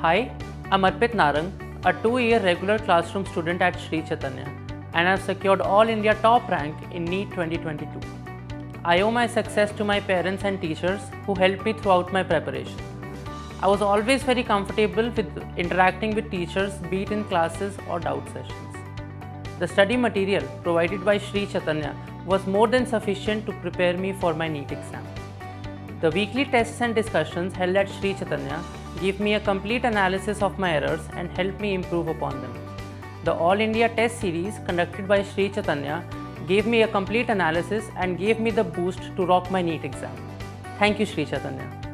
Hi, I'm Arpit Narang, a two-year regular classroom student at Sri Chaitanya and I've secured All India top rank in NEET 2022. I owe my success to my parents and teachers who helped me throughout my preparation. I was always very comfortable with interacting with teachers, be it in classes or doubt sessions. The study material provided by Sri Chaitanya was more than sufficient to prepare me for my NEET exam. The weekly tests and discussions held at Sri Chaitanya gave me a complete analysis of my errors and help me improve upon them. The All India Test Series conducted by Sri Chaitanya gave me a complete analysis and gave me the boost to rock my NEET exam. Thank you, Sri Chaitanya.